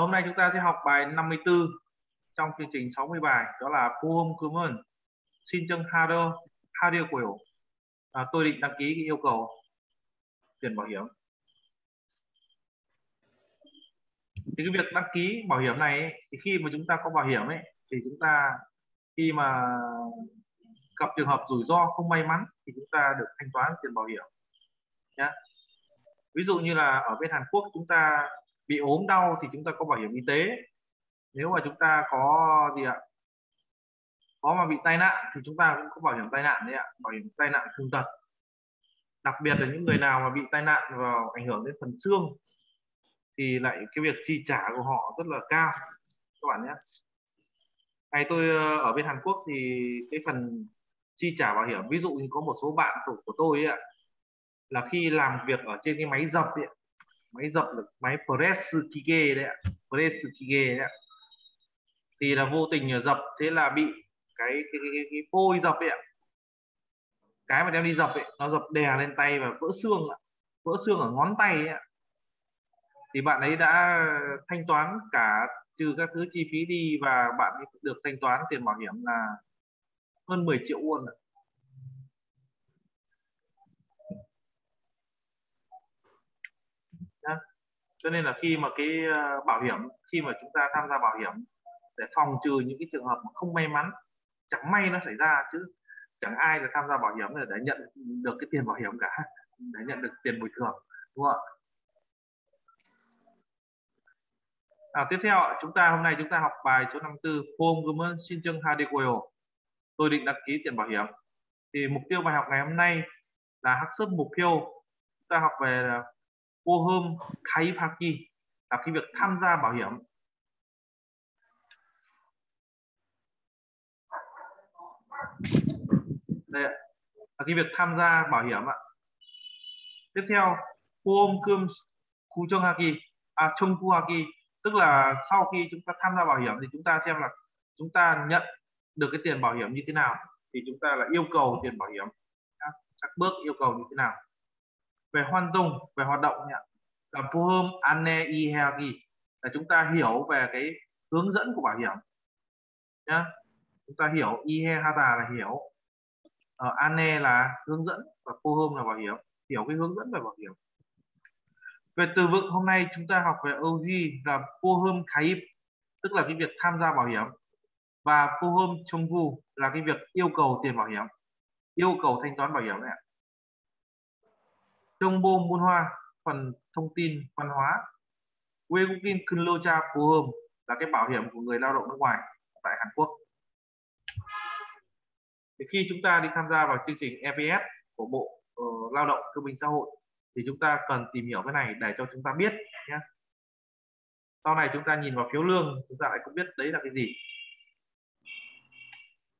hôm nay chúng ta sẽ học bài 54 trong chương trình 60 bài đó là Poem Common. xin chân Hado Hadio của à, tôi định đăng ký cái yêu cầu tiền bảo hiểm. Thì cái việc đăng ký bảo hiểm này ấy, thì khi mà chúng ta có bảo hiểm ấy thì chúng ta khi mà gặp trường hợp rủi ro không may mắn thì chúng ta được thanh toán tiền bảo hiểm nhé ví dụ như là ở bên Hàn Quốc chúng ta bị ốm đau thì chúng ta có bảo hiểm y tế. Nếu mà chúng ta có gì ạ? Có mà bị tai nạn thì chúng ta cũng có bảo hiểm tai nạn đấy ạ bảo hiểm tai nạn thương tật. Đặc biệt là những người nào mà bị tai nạn vào ảnh hưởng đến phần xương thì lại cái việc chi trả của họ rất là cao. Các bạn nhé. Ngày tôi ờ, ở bên Hàn Quốc thì cái phần chi trả bảo hiểm ví dụ như có một số bạn tổ của tôi ấy ạ là khi làm việc ở trên cái máy dập ấy, máy dập được máy press kige đấy ạ. Press kige đấy ạ. Thì là vô tình dập thế là bị cái cái cái, cái, cái phôi dập ấy ạ. Cái mà đem đi dập ấy nó dập đè lên tay và vỡ xương ạ. Vỡ xương ở ngón tay ấy ạ. Thì bạn ấy đã thanh toán cả trừ các thứ chi phí đi và bạn ấy được thanh toán tiền bảo hiểm là hơn 10 triệu won ạ. Cho nên là khi mà cái ờ, bảo hiểm khi mà chúng ta tham gia bảo hiểm để phòng trừ những cái trường hợp mà không may mắn chẳng may nó xảy ra chứ chẳng ai là tham gia bảo hiểm để nhận được cái tiền bảo hiểm cả để nhận được tiền bồi thường đúng không ạ À, tiếp theo chúng ta hôm nay chúng ta học bài số 54 Form xin chân Hadekoyo. Tôi định đăng ký tiền bảo hiểm. Thì mục tiêu bài học ngày hôm nay là học sức mục tiêu chúng ta học về Pohom Kaipaki là cái việc tham gia bảo hiểm. Đây ạ. Là cái việc tham gia bảo hiểm ạ. Tiếp theo Pohom Kum Kuchonghaki à Chongkuhaki tức là sau khi chúng ta tham gia bảo hiểm thì chúng ta xem là chúng ta nhận được cái tiền bảo hiểm như thế nào thì chúng ta là yêu cầu tiền bảo hiểm các bước yêu cầu như thế nào về hoan dung, về hoạt động nhỉ? Là phù hôm ane ihagi là chúng ta hiểu về cái hướng dẫn của bảo hiểm nhá. Chúng ta hiểu ihata là hiểu. Ờ, Ở ane là hướng dẫn và phù hôm là bảo hiểm. Hiểu cái hướng dẫn về bảo hiểm. Về từ vựng, hôm nay chúng ta học về OG là Pohum Kaip tức là cái việc tham gia bảo hiểm, và Pohum vu là cái việc yêu cầu tiền bảo hiểm, yêu cầu thanh toán bảo hiểm này trong bô muôn hoa phần thông tin văn hóa. Wegukin Kunlocha Pohum là cái bảo hiểm của người lao động nước ngoài tại Hàn Quốc. Thì khi chúng ta đi tham gia vào chương trình EPS của Bộ uh, Lao động Thương binh Xã hội thì chúng ta cần tìm hiểu cái này để cho chúng ta biết nhé. Sau này chúng ta nhìn vào phiếu lương chúng ta lại cũng biết đấy là cái gì.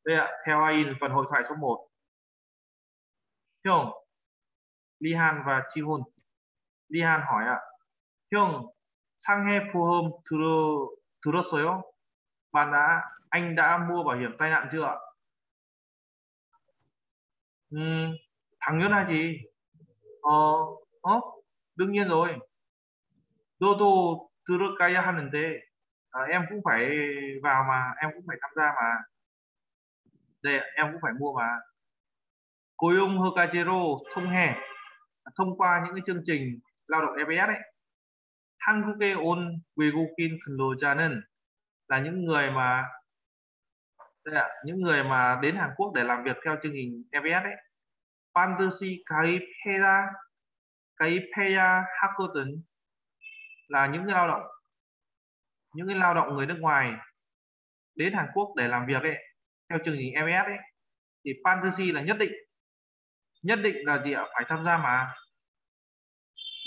Đây ạ theo AI phần hội thoại số 1 Hyung không? Han và Chi Hun Lee Han hỏi ạ Hyung 상해 보험 들어 들었어요? Bạn đã anh đã mua bảo hiểm tai nạn chưa ạ? 음, 당연하지. 어, 어? đương nhiên rồi 너도 들어가야 하는데 à, em cũng phải vào mà em cũng phải tham gia mà đây em cũng phải mua mà 고용 허가제로 통해 thông qua những cái chương trình lao động EBS ấy 한국에 온 외국인 근로자는 là những người mà đây ạ, những người mà đến Hàn Quốc để làm việc theo chương trình EBS ấy 반드시 가입해야 가입해야 하거든 là những cái lao động những cái lao động người nước ngoài đến Hàn Quốc để làm việc ấy theo chương trình EBS ấy thì fantasy là nhất định nhất định là gì ạ phải tham gia mà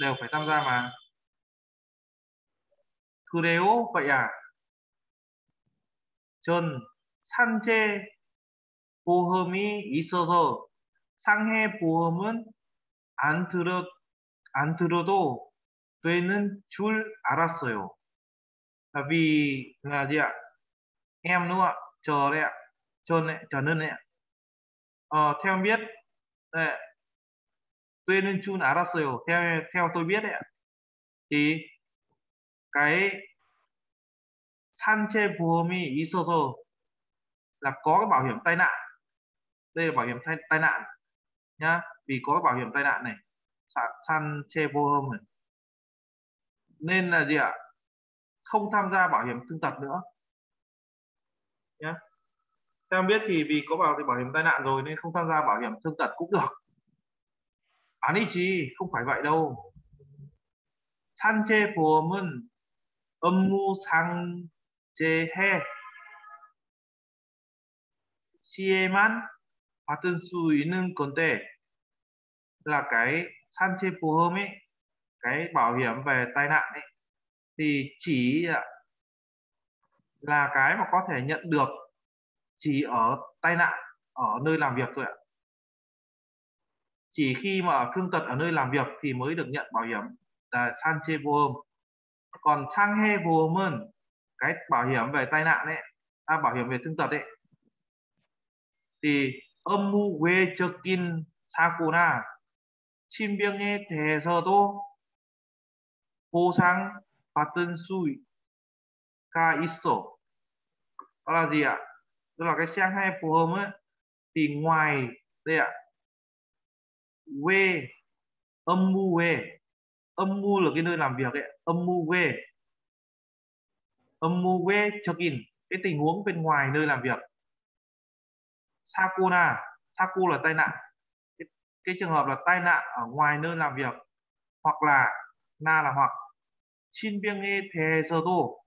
đều phải tham gia mà 그래요 vậy à 전 산재 보험이 있어서 상해 보험은 안 들었 안 들어도 되는 줄 알았어요. Là vì là gì ạ? Em đúng không ạ? Chờ đấy ạ. Chờ này, chờ nên đấy ạ. Ờ, theo em biết đấy, tuyên chun 알았어요. Theo theo tôi biết đấy ạ. Thì cái 산재 보험이 있어서 là có cái bảo hiểm tai nạn đây là bảo hiểm tai, tai nạn nhá vì có cái bảo hiểm tai nạn này san che vô hôm này nên là gì ạ không tham gia bảo hiểm thương tật nữa nhá em biết thì vì có bảo thì bảo hiểm tai nạn rồi nên không tham gia bảo hiểm thương tật cũng được án ý chí không phải vậy đâu 산재 보험은 업무 상재해 시에만 받을 수 있는 건데 là cái 산재 보험 ấy cái bảo hiểm về tai nạn ấy thì chỉ là cái mà có thể nhận được chỉ ở tai nạn ở nơi làm việc thôi ạ. Chỉ khi mà thương tật ở nơi làm việc thì mới được nhận bảo hiểm là sanche vô hôm còn sang he vô hôm hơn cái bảo hiểm về tai nạn ấy à, bảo hiểm về thương tật ấy thì âm mu we chokin sakuna chim biêng nghe thề sơ tô vô sáng patun sui ka iso đó là gì ạ? Đó là cái sang hai phù hợp ấy thì ngoài đây ạ quê âm mu quê âm mu là cái nơi làm việc ấy âm mu quê âm mu quê check in cái tình huống bên ngoài nơi làm việc. Sakuna saku là tai nạn. Cái, cái trường hợp là tai nạn ở ngoài nơi làm việc hoặc là na là hoặc. Xin viêng e thế giờ tô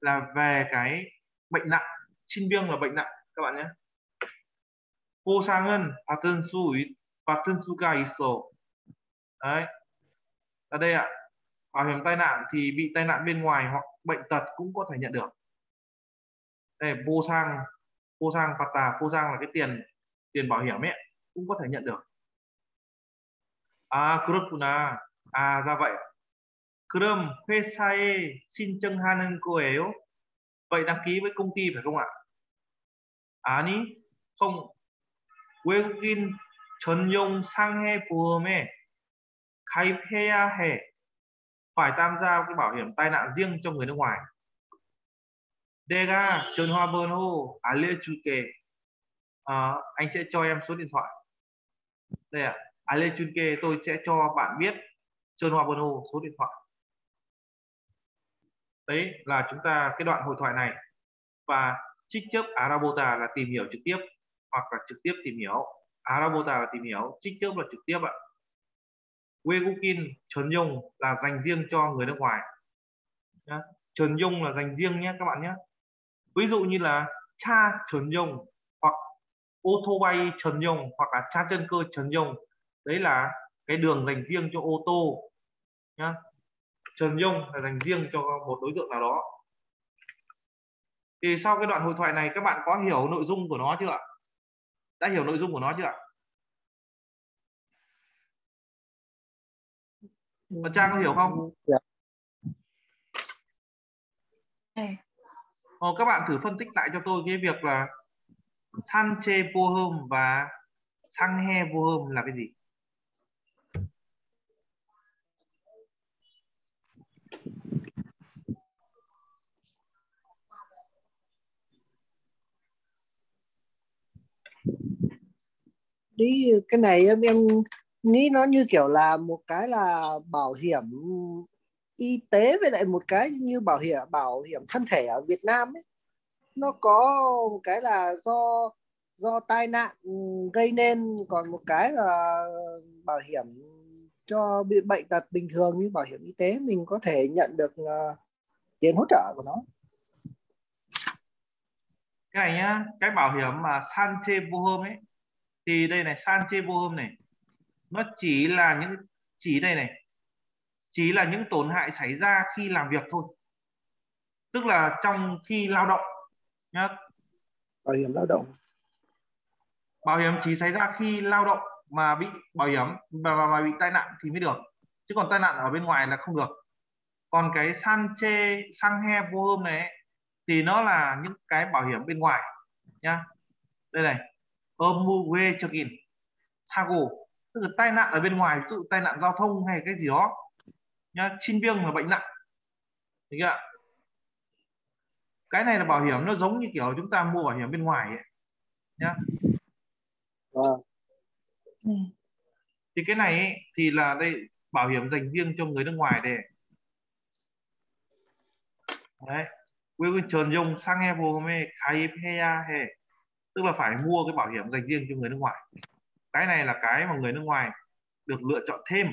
là về cái bệnh nặng xin viêng là bệnh nặng các bạn nhé 보상은 받은 수 받은 수가 있어 đấy ở đây ạ bảo hiểm tai nạn thì bị tai nạn bên ngoài hoặc bệnh tật cũng có thể nhận được đây vô sang vô sang phạt tà vô sang là cái tiền tiền bảo hiểm ấy cũng có thể nhận được à 그렇구나 à ra vậy 그럼 회사에 신청하는 거예요 vậy đăng ký với công ty phải không ạ 아니 không 외국인 전용 상해 보험에 가입해야 해 phải tham gia cái bảo hiểm tai nạn riêng cho người nước ngoài 내가 전화번호 알려줄게 à, anh sẽ cho em số điện thoại đây ạ à, 알려줄게 tôi sẽ cho bạn biết 전화번호 số điện thoại đấy là chúng ta, cái đoạn hội thoại này. Và trích chấp arabota là tìm hiểu trực tiếp, hoặc là trực tiếp tìm hiểu. Arabota là tìm hiểu, trích chấp là trực tiếp ạ. Wegukin Trần Dung là dành riêng cho người nước ngoài. Trần Dung là dành riêng nhé các bạn nhé. Ví dụ như là cha Trần Dung hoặc ô tô bay Trần Dung hoặc là cha chân cơ Trần Dung đấy là cái đường dành riêng cho ô tô. Nhá trần nhung là dành riêng cho một đối tượng nào đó thì sau cái đoạn hội thoại này các bạn có hiểu nội dung của nó chưa ạ đã hiểu nội dung của nó chưa ạ Và Trang có hiểu không? Dạ. Ờ, các bạn thử phân tích lại cho tôi cái việc là Sanche vô hôm và sang he vô hôm là cái gì? Đi cái này em em nghĩ nó như kiểu là một cái là bảo hiểm y tế với lại một cái như bảo hiểm bảo hiểm thân thể ở Việt Nam ấy. Nó có một cái là do do tai nạn gây nên còn một cái là bảo hiểm cho bị bệnh tật bình thường như bảo hiểm y tế mình có thể nhận được uh, tiền hỗ trợ của nó. Cái này nhá cái bảo hiểm mà Sanche Bohom ấy thì đây này Sanche Bohom này nó chỉ là những chỉ đây này chỉ là những tổn hại xảy ra khi làm việc thôi. Tức là trong khi lao động nhá. Bảo hiểm lao động. Bảo hiểm chỉ xảy ra khi lao động mà bị bảo hiểm mà, mà, mà bị tai nạn thì mới được. Chứ còn tai nạn ở bên ngoài là không được. Còn cái san chê sang he vô hôm này thì nó là những cái bảo hiểm bên ngoài nhá. Đây này ôm mua quê cho sago tức là tai nạn ở bên ngoài ví dụ tai nạn giao thông hay cái gì đó. Nhá xin viêng là bệnh nặng. Được chưa cái này là bảo hiểm nó giống như kiểu chúng ta mua bảo hiểm bên ngoài ấy. nhá. Vâng. Ừ. Thì cái này ấy, thì là đây bảo hiểm dành riêng cho người nước ngoài để đấy. Quê quên trần dung sang nghe vô mê khai phe he tức là phải mua cái bảo hiểm dành riêng cho người nước ngoài. Cái này là cái mà người nước ngoài được lựa chọn thêm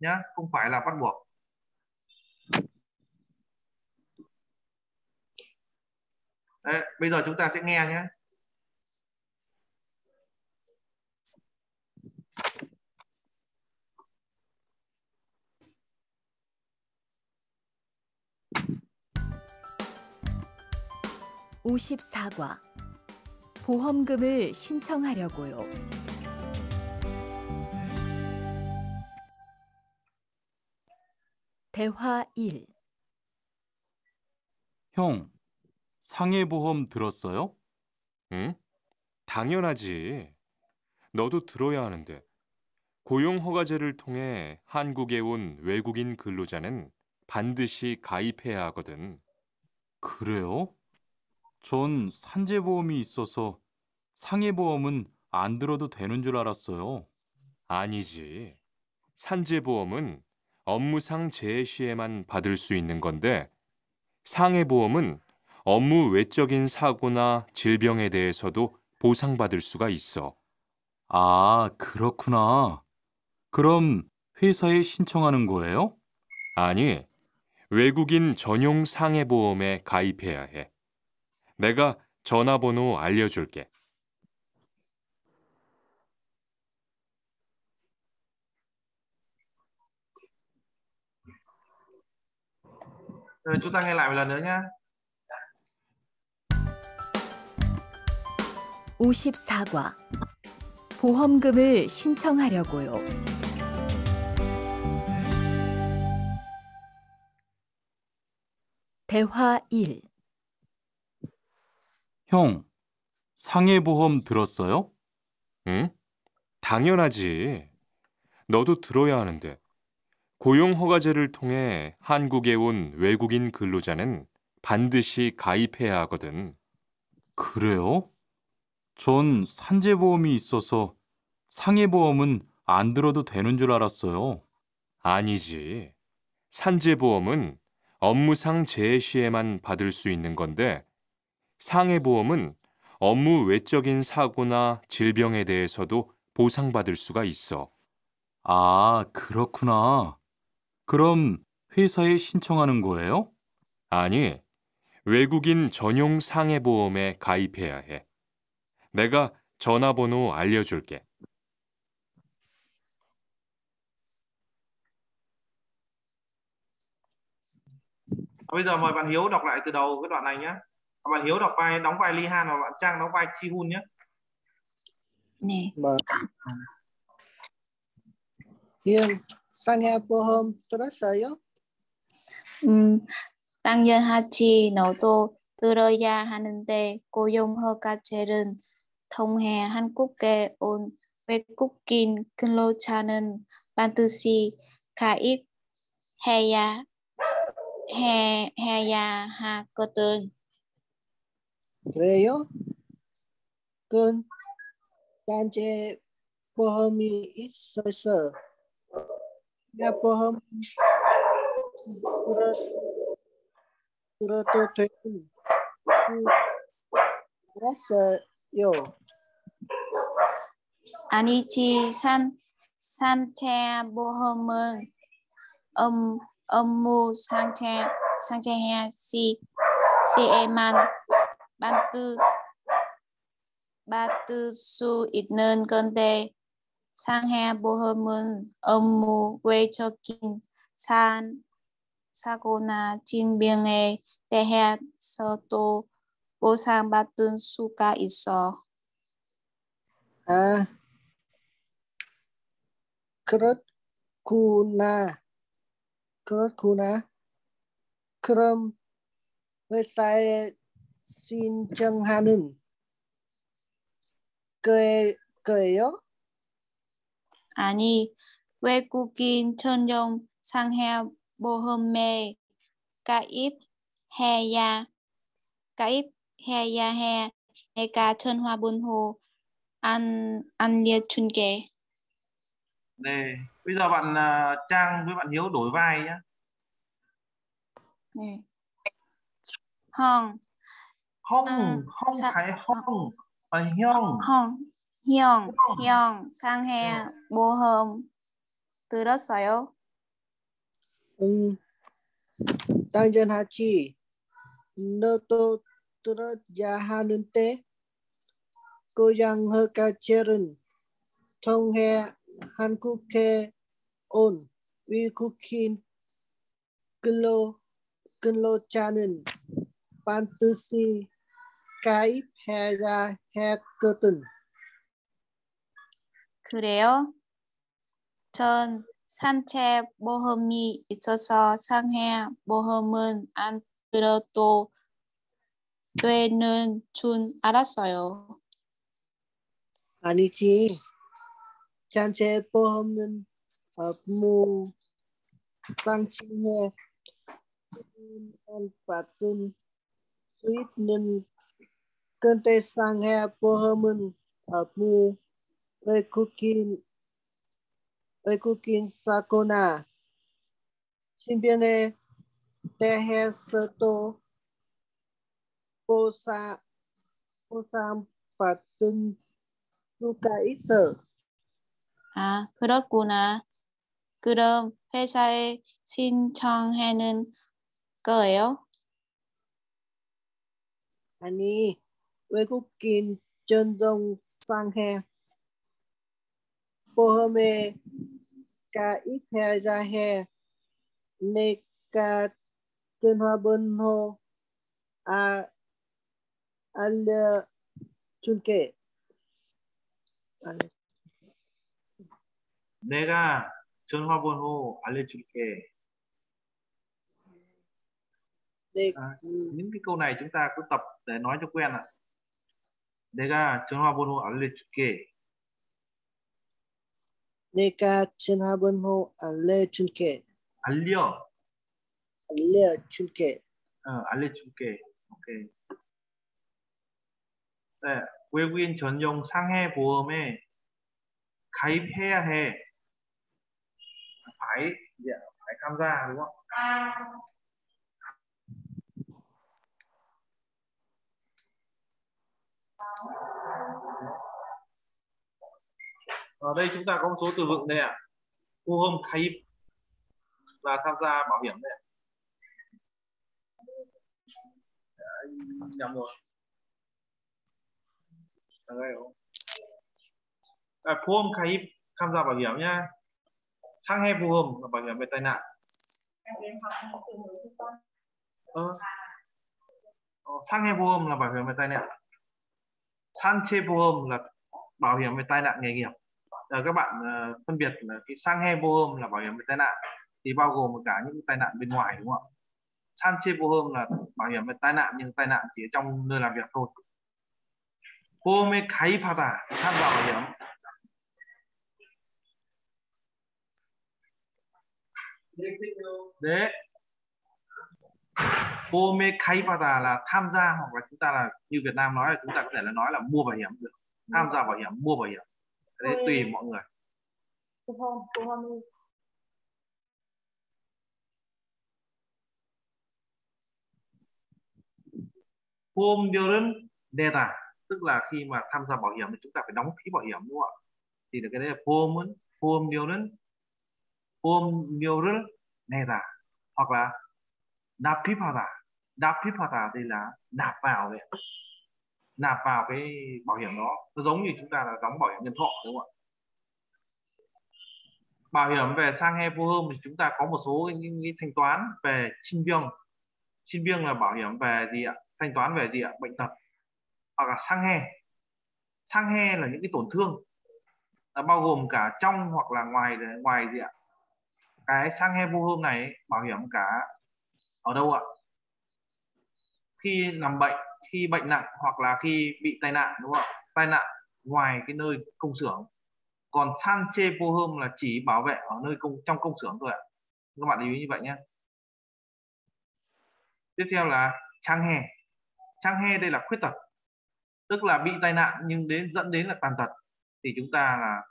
nhá không phải là bắt buộc. Đấy, bây giờ chúng ta sẽ nghe nhé. (54과) 보험금을 신청하려고요. 대화 1 형, 상해보험 들었어요? 응? 당연하지. 너도 들어야 하는데. 고용허가제를 통해 한국에 온 외국인 근로자는 반드시 가입해야 하거든. 그래요? 전 산재보험이 있어서 상해보험은 안 들어도 되는 줄 알았어요. 아니지. 산재보험은 업무상 재해 시에만 받을 수 있는 건데, 상해보험은 업무 외적인 사고나 질병에 대해서도 보상받을 수가 있어. 아, 그렇구나. 그럼 회사에 신청하는 거예요? 아니, 외국인 전용 상해보험에 가입해야 해. 내가 전화번호 알려줄게. Rồi, chúng ta nghe lại một lần nữa nhé 54과 보험금을 신청하려고요. 대화 1 형, 상해보험 들었어요? 응? 당연하지. 너도 들어야 하는데. 고용허가제를 통해 한국에 온 외국인 근로자는 반드시 가입해야 하거든. 그래요? 전 산재보험이 있어서 상해보험은 안 들어도 되는 줄 알았어요. 아니지. 산재보험은 업무상 재해 시에만 받을 수 있는 건데, 상해보험은 업무 외적인 사고나 질병에 대해서도 보상받을 수가 있어. 아, 그렇구나. 그럼 회사에 신청하는 거예요? 아니, 외국인 전용 상해보험에 가입해야 해. 내가 전화번호 알려줄게. bây giờ mời bạn Hiếu đọc lại từ đầu cái đoạn này nhé bạn hiếu đọc vai đóng vai ly han và bạn trang đóng vai chi hun nhé. Nè. Vâng. Mà hiền sang nghe bố hôm tôi đã sợ yếu tăng dân ha chi nấu tô tư rơi ya hanin tê cô dung hơ ca chê rừng thông hè han cúc kê ôn về cúc kín cân lô cha nên ban tư si khá ít hè ya hè hè ya ha cơ tơn Creo cơn canche pohomi isoso. Ya pohomi kuroto tuetu. Grasayo. Anichi san sante bohomen um omu sante sante ha si si eman bạn tư. Bạn tư su ít nên itnen đề sang he bohemun quê cho kinh san sakona chin bieng e te he soto bo sang batun suka iso a. Krat kuna krat kuna krum với sai 수 있는 건데, 상해보험은 업무 외적인 산, 사고나 질병에 대해서도 보상받을 수가 있어. 아, 그렇구나. 그렇구나. 그럼 회사에 신청하는 거에, 거예요? 아니, 외국인 전용 상해보험에 가입해야 Caip He Ya He Eka Chân Hoa Bun Hồ An An Liệt Chun Kề Đây, bây giờ bạn à, Trang với bạn Hiếu đổi vai nhé. 네. 헝, không à, không sa- phải không mà hiong. Không hiong hiong. sang hè ừ. bố hôm. Từ đó sao ừ. Tăng chân hạ chi. Nô tô từ đó gia hạ nương tế cô giang hơ ca cheren thông he Hankook he on vi kukin kinh lô kinh lô cha nên pan tư si 가입해야 했거든. 그래요? 전 산책 모험이 있어서 상해 모험은 안 들어도 되는 줄 알았어요. 아니지. 전체 보험은 업무 안 받은 수입는 근데 상해 보험은 업무 외국인 외국인 사거나 신변에 대해서도 보상 보상 받은 수가 있어. 아, 그렇구나. 그럼 회사에 신청하는 거예요? 아니 외국인 전용 상해 보험에 가입해야 해. 내가 전화번호 아 알려줄게. 알려- 내가 전화번호 알려줄게. 내 À, 음, những cái câu này chúng ta cứ tập để nói cho quen ạ. 내가 전화번호 알려줄게. 내가 전화번호 알려줄게. 알려. 알려줄게. 어, 알려줄게. 오케이. 네, 외국인 전용 상해 보험에 가입해야 해. phải dạ, phải tham gia đúng không? ở đây chúng ta có một số từ vựng đây ạ. À. Kuhom khai là tham gia bảo hiểm đây à. nhầm rồi. Ở đây không à, Kuhom Kaib tham gia bảo hiểm nhá. Sang he phù hồn là bảo hiểm về tai nạn. Ờ. Ờ, sang he phù hồn là bảo hiểm về tai nạn. Sang chê phù hồn là bảo hiểm về tai nạn nghề nghiệp à, các bạn à, phân biệt là cái sang he vô hôm là bảo hiểm về tai nạn thì bao gồm cả những tai nạn bên ngoài đúng không ạ? San chê vô hôm là bảo hiểm về tai nạn nhưng tai nạn chỉ ở trong nơi làm việc thôi. Cô mê kháy pha tả tham gia bảo hiểm. Đấy. Cô mê kháy pha tà là tham gia hoặc là chúng ta là như Việt Nam nói là chúng ta có thể là nói là mua bảo hiểm được. Tham gia bảo hiểm mua bảo hiểm đấy tùy mọi người. Good home good data tức là khi mà tham gia bảo hiểm thì chúng ta phải đóng phí bảo hiểm đúng không ạ? Thì được cái đấy là home home during home during data hoặc là đạp phí vào đạp phí vào đây là đạp vào đấy nạp vào cái bảo hiểm đó. Nó giống như chúng ta là đóng bảo hiểm nhân thọ đúng không ạ? Bảo hiểm về sang he vô hôm thì chúng ta có một số những cái thanh toán về sinh viên sinh viên là bảo hiểm về gì ạ? Thanh toán về gì ạ? Bệnh tật hoặc là sang he. Sang he là những cái tổn thương. Là bao gồm cả trong hoặc là ngoài ngoài gì ạ? Cái sang he vô hôm này bảo hiểm cả ở đâu ạ? Khi nằm bệnh khi bệnh nặng hoặc là khi bị tai nạn, đúng không ạ? Tai nạn ngoài cái nơi công xưởng. Còn sanche vô hôm là chỉ bảo vệ ở nơi công, trong công xưởng thôi ạ. Các bạn lưu ý như vậy nhé. Tiếp theo là trang hè. Trang he đây là khuyết tật, tức là bị tai nạn nhưng đến, dẫn đến là tàn tật, thì chúng ta là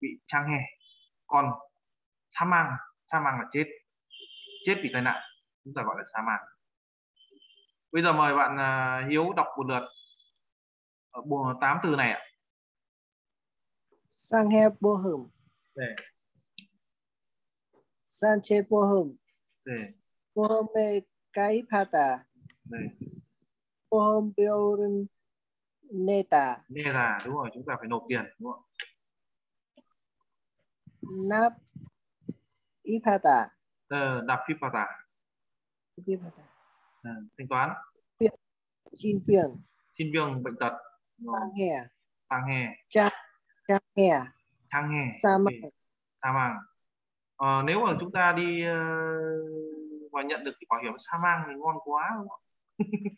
bị trang he còn sa mang sa mang là chết. Chết vì tai nạn, chúng ta gọi là sa mang bây giờ mời bạn à, hiếu đọc một lượt. Bộ tám từ này ạ. Sang he bô hừm để. San che bô hừm để. Bô hừm mê cái pata để. Bô hừm biô neta nghe là đúng rồi chúng ta phải nộp tiền đúng không nap ipata ờ, tả ipata ờ, thanh toán. Chin piang xin viêng bệnh tật. Sang he sang hè cha cha he sang hè sa ok. mang sa mang ờ, nếu mà chúng ta đi ờ, và nhận được cái bảo hiểm sa mang thì ngon quá đúng không?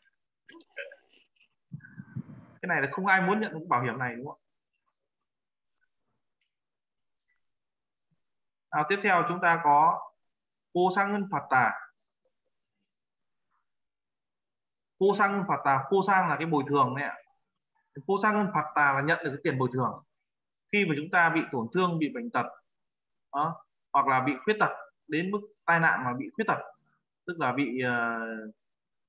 cái này là không ai muốn nhận cái bảo hiểm này đúng không? À, tiếp theo chúng ta có cô sang ngân phạt tà cô sang phạt tà. Cô sang là cái bồi thường đấy ạ. Sang phạt tà là nhận được cái tiền bồi thường. Khi mà chúng ta bị tổn thương bị bệnh tật đó, hoặc là bị khuyết tật đến mức tai nạn mà bị khuyết tật tức là bị uh,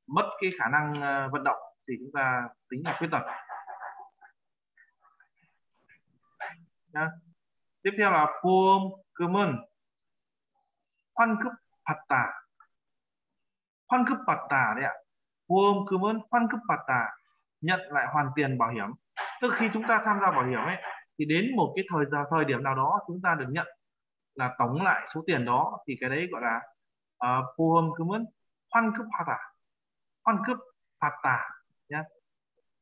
mất cái khả năng uh, vận động thì chúng ta tính là khuyết tật. Nha. tiếp theo là phôm cơmơn khoan cướp phạt tà. Khoan cướp phạt tà đấy ạ ưuôm cứ muốn khoan cấp phạt tà nhận lại hoàn tiền bảo hiểm. Tức khi chúng ta tham gia bảo hiểm ấy thì đến một cái thời giờ thời điểm nào đó chúng ta được nhận là tổng lại số tiền đó thì cái đấy gọi là ờ, uh, phù cứ muốn khoan cấp phạt tà. Khoan cấp phạt tà nhé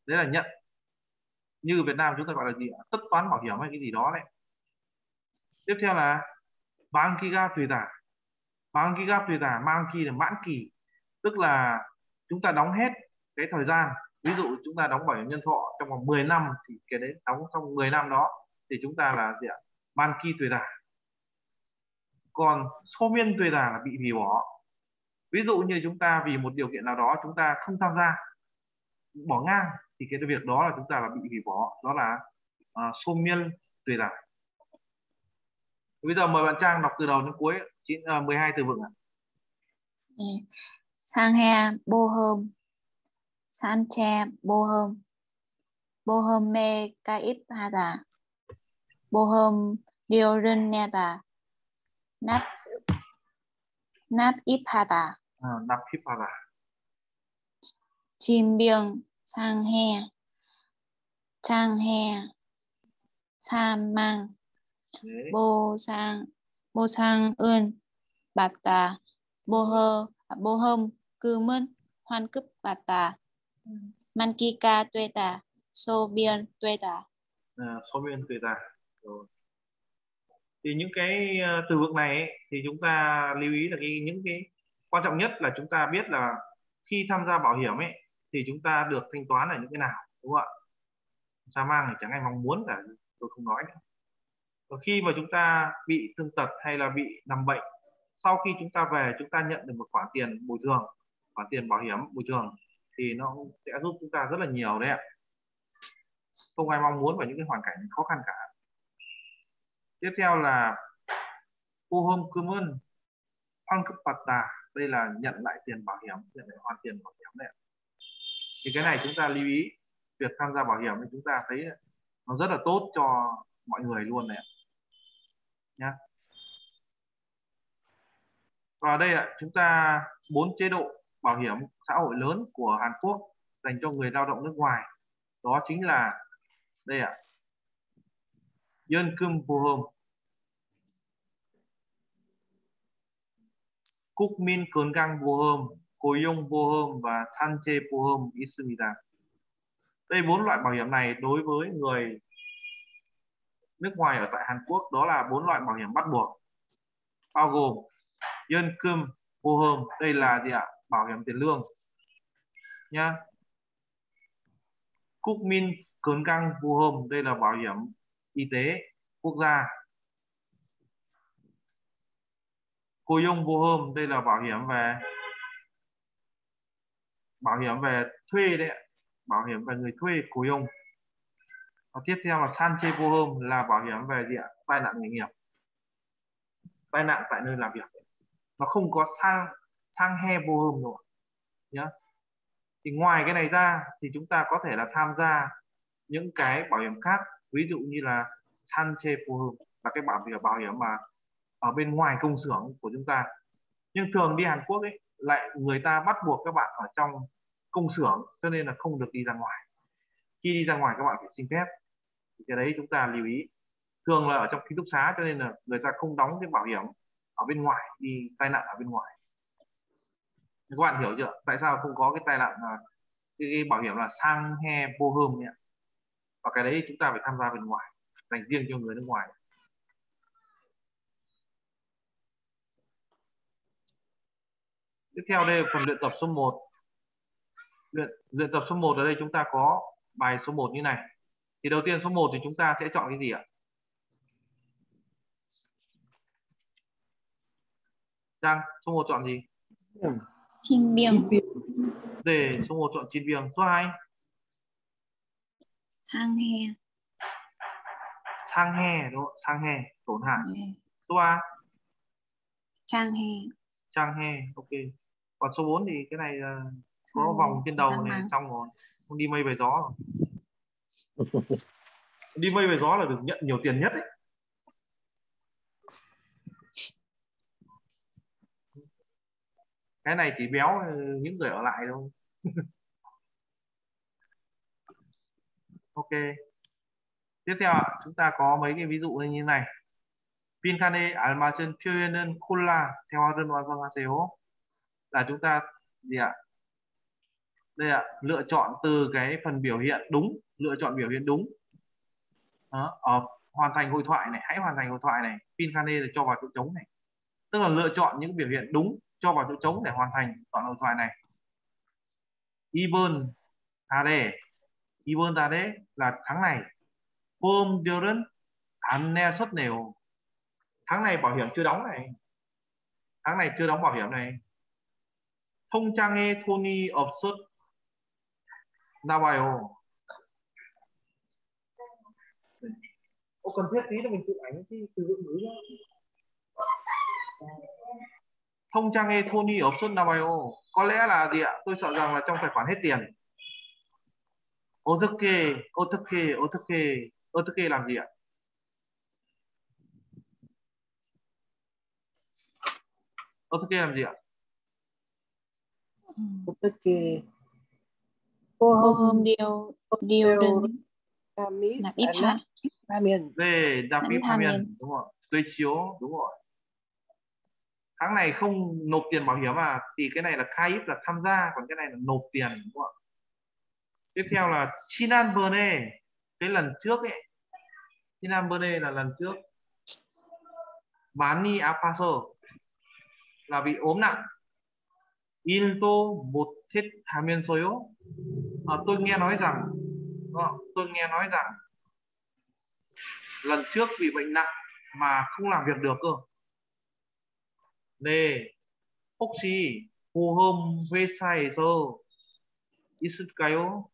đấy là nhận. Như Việt Nam chúng ta gọi là gì tất toán bảo hiểm hay cái gì đó đấy. Tiếp theo là mang ga tùy tả. Mang ga tùy tả mang kỳ là mãn kỳ. Tức là chúng ta đóng hết cái thời gian. Ví dụ chúng ta đóng bảo hiểm nhân thọ trong vòng 10 năm thì cái đấy đóng trong 10 năm đó thì chúng ta là gì ạ? Man kỳ tuổi già còn số miên tuổi già là bị hủy bỏ. Ví dụ như chúng ta vì một điều kiện nào đó chúng ta không tham gia bỏ ngang thì cái việc đó là chúng ta là bị hủy bỏ. Đó là uh, số miên tuổi già bây giờ mời bạn Trang đọc từ đầu đến cuối. Chín uh, 12 từ vựng ạ. 네. Sangha Bohom, Sanche Bohom, Bohome Kaipata, Bohom Diorineta, Nap Napipata. À, Napipata. Chim biếng Sangha, Sangha, Sam Mang, Bo Sang, Bo Sang Ưn, Bata, Bohơ, à, Bohom, Kumun hoan cúp bà ta ừ. man ki ca tuê ta so biên tuê ta à, so biên tuê ta thì những cái à, từ vựng này ấy, thì chúng ta lưu ý là cái những cái quan trọng nhất là chúng ta biết là khi tham gia bảo hiểm ấy thì chúng ta được thanh toán là những cái nào đúng không ạ? Sa mang thì chẳng ai mong muốn cả tôi không nói nữa. Và khi mà chúng ta bị thương tật hay là bị nằm bệnh sau khi chúng ta về chúng ta nhận được một khoản tiền bồi thường khoản tiền bảo hiểm bồi thường thì nó sẽ giúp chúng ta rất là nhiều đấy ạ. Không ai mong muốn vào những cái hoàn cảnh khó khăn cả. Tiếp theo là cô hôm cơm ơn cấp tà. Đây là nhận lại tiền bảo hiểm, nhận lại hoàn tiền bảo hiểm đấy ạ. thì cái này chúng ta lưu ý, việc tham gia bảo hiểm thì chúng ta thấy nó rất là tốt cho mọi người luôn này nhá. Và đây ạ, chúng ta bốn chế độ bảo hiểm xã hội lớn của Hàn Quốc dành cho người lao động nước ngoài. Đó chính là đây ạ à, găng Bohom Kukmin Keongang Bohom Koyong Bohom và Than Sanche Bohom Isumida đây bốn loại bảo hiểm này đối với người nước ngoài ở tại Hàn Quốc đó là bốn loại bảo hiểm bắt buộc bao gồm Yeonkeum Bohom đây là gì ạ? à? bảo hiểm tiền lương. Nha. Cúc Min Cớn Căng Vu Hôm đây là bảo hiểm y tế quốc gia. Cô Dung vô Hôm đây là bảo hiểm về, bảo hiểm về thuê đấy bảo hiểm về người thuê Cô Dung. Và tiếp theo là san Sanche vô Hôm là bảo hiểm về gì ạ? Tai nạn nghề nghiệp. Tai nạn tại nơi làm việc. Nó không có sang sang he Bohom rồi. Nhá. Thì ngoài cái này ra thì chúng ta có thể là tham gia những cái bảo hiểm khác, ví dụ như là Sanche hợp là cái bảo hiểm bảo hiểm mà ở bên ngoài công xưởng của chúng ta. Nhưng thường đi Hàn Quốc ấy, lại người ta bắt buộc các bạn ở trong công xưởng, cho nên là không được đi ra ngoài. Khi đi ra ngoài các bạn phải xin phép. Thì cái đấy chúng ta lưu ý. Thường là ở trong ký túc xá, cho nên là người ta không đóng cái bảo hiểm ở bên ngoài, đi tai nạn ở bên ngoài các bạn hiểu chưa? Tại sao không có cái tai nạn là cái, cái bảo hiểm là sang he vô hôm nhỉ và cái đấy chúng ta phải tham gia bên ngoài dành riêng cho người nước ngoài. Tiếp theo đây là phần luyện tập số 1 luyện, luyện tập số 1 ở đây chúng ta có bài số 1 như này. Thì đầu tiên số 1 thì chúng ta sẽ chọn cái gì ạ? Trang số 1 chọn gì? Chim Chim biếng. để số 1 chọn chín biếng số 2 Sang he. sang he đúng không sang he tổn hại số 3 Trang he. trang he ok còn số 4 thì cái này là có Sang vòng trên đầu Sang này màng. xong rồi không đi mây về gió rồi. đi mây về gió là được nhận nhiều tiền nhất ấy cái này chỉ béo ờ, những người ở lại thôi ok tiếp theo chúng ta có mấy cái ví dụ như này pin Pinkane Almachen Pyuenen Kula theo Harun Wazahaseo là chúng ta gì ạ? Đây ạ, lựa chọn từ cái phần biểu hiện đúng, lựa chọn biểu hiện đúng. Đó, ở hoàn thành hội thoại này, hãy hoàn thành hội thoại này, Pinkane là cho vào chỗ trống này. Tức là lựa chọn những biểu hiện đúng cho vào chỗ trống để hoàn thành đoạn hội thoại này 이번 달에 이번 달에 là tháng này 보험료는 안 내셨네요 tháng này bảo hiểm chưa đóng này tháng này chưa đóng bảo hiểm này 통장에 돈이 없었 나와요 có cần thiết tí là mình chụp ảnh thì sử dụng nữa nhá thông trang nghe Tony ở Opsun Navajo có lẽ là gì ạ? Tôi sợ rằng là trong tài khoản hết tiền. Otoke Otoke Otoke Otoke làm gì ạ? Otoke làm gì ạ? Otoke cô hôm điều điều làm ít hả? về giảm ít đúng rồi tôi chiếu đúng rồi tháng này không nộp tiền bảo hiểm à? Thì cái này là khai ít là tham gia còn cái này là nộp tiền đúng không tiếp theo là Chinan Berne. Cái lần trước ấy Chinan Berne là lần trước Bani Apaso là bị ốm nặng. Into một thiết hamen soyo à, tôi nghe nói rằng tôi nghe nói rằng lần trước bị bệnh nặng mà không làm việc được cơ. 네 혹시 보험 회사에서 있을까요?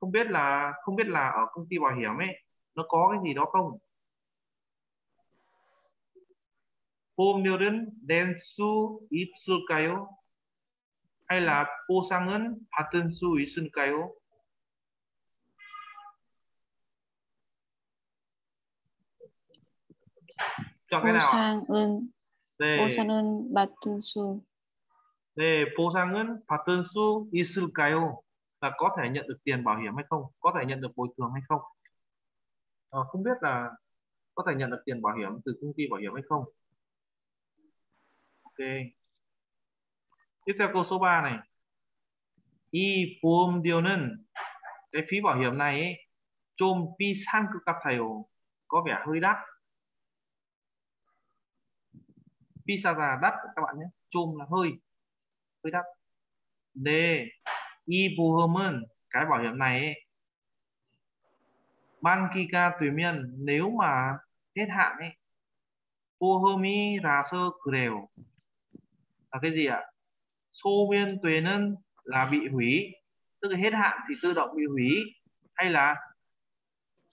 không biết là không biết là ở công ty bảo hiểm ấy nó có cái gì đó không 보험료는 낼 수 있을까요? hay là 보상은 받을 수 있을까요? chọn cái Cô nào ạ? sang ơn. 네, Cô sang ơn bạt tư su. 네, 보상은 받을 수 있을까요? Là có thể nhận được tiền bảo hiểm hay không? Có thể nhận được bồi thường hay không? Ờ, không biết là có thể nhận được tiền bảo hiểm từ công ty bảo hiểm hay không? Ok. Tiếp theo câu số 3 này. 이 보험료는 cái phí bảo hiểm này ấy, 좀 비싼 것 같아요. Có vẻ hơi đắt. 비싸다 là đắt các bạn nhé. 좀 là hơi hơi đắt. 네, 이 보험은 cái bảo hiểm này ấy, 만기가 되면 nếu mà hết hạn ấy 보험이라서 그래요. Là cái gì ạ? 소멸되는 là bị hủy, tức tức là hết hạn thì tự động bị hủy hay là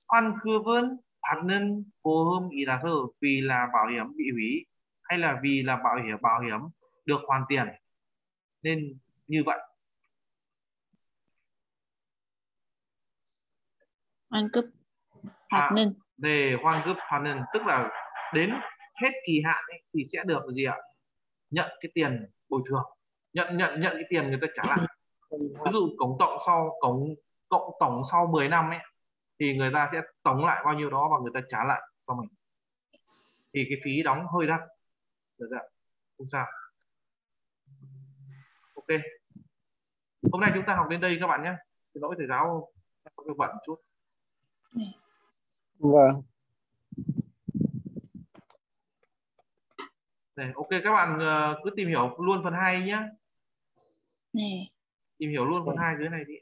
환급은 받는 보험이라서 vì là bảo hiểm bị hủy hay là vì là bảo hiểm bảo hiểm được hoàn tiền. Nên như vậy. Hoàn cấp hoạt à, về hoàn cấp hoạt nên tức là đến hết kỳ hạn ấy, thì sẽ được gì ạ? Nhận cái tiền bồi thường. Nhận nhận nhận cái tiền người ta trả lại. Ví dụ cổng tổng sau cổng cộng tổng sau 10 năm ấy thì người ta sẽ tổng lại bao nhiêu đó và người ta trả lại cho mình. Thì cái phí đóng hơi đắt được chưa? không sao. Ok. Hôm nay chúng ta học đến đây các bạn nhé. Xin lỗi thầy giáo có việc bận một chút. Vâng. Này ok các bạn ờ, cứ tìm hiểu luôn phần 2 nhé. Nè. Tìm hiểu luôn phần 2 dưới này đi